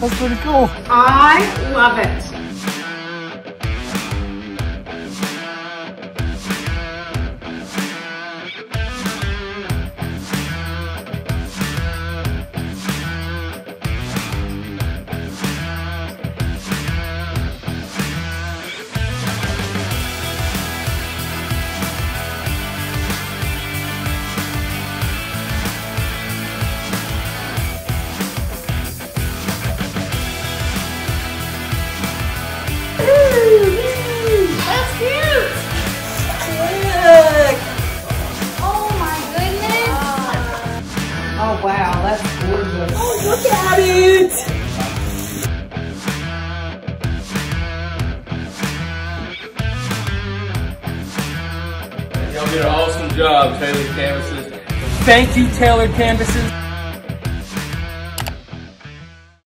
That's pretty cool. I love it. Oh wow, that's gorgeous. Oh, look at it! Y'all did an awesome job, Tailored Canvases. Thank you, Tailored Canvases.